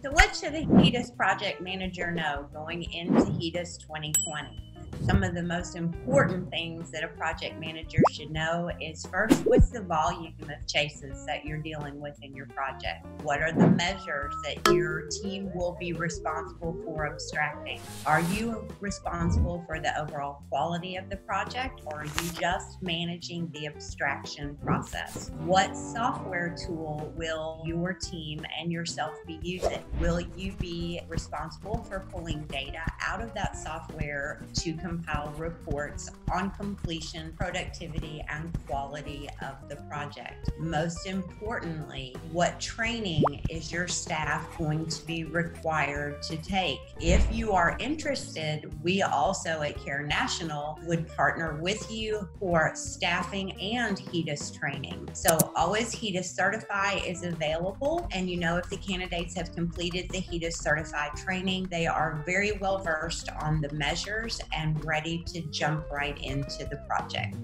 So, what should a HEDIS project manager know going into HEDIS 2020? Some of the most important things that a project manager should know is first, what's the volume of chases that you're dealing with in your project? What are the measures that your team will be responsible for abstracting? Are you responsible for the overall quality of the project or are you just managing the abstraction process? What software tool will your team and yourself be using? Will you be responsible for pulling data out of that software to compile reports on completion, productivity, and quality of the project. Most importantly, what training is your staff going to be required to take? If you are interested, we also at CareNational would partner with you for staffing and HEDIS training. So always HEDIS Certify is available, and you know if the candidates have completed the HEDIS Certified training, they are very well versed on the measures and ready to jump right into the project.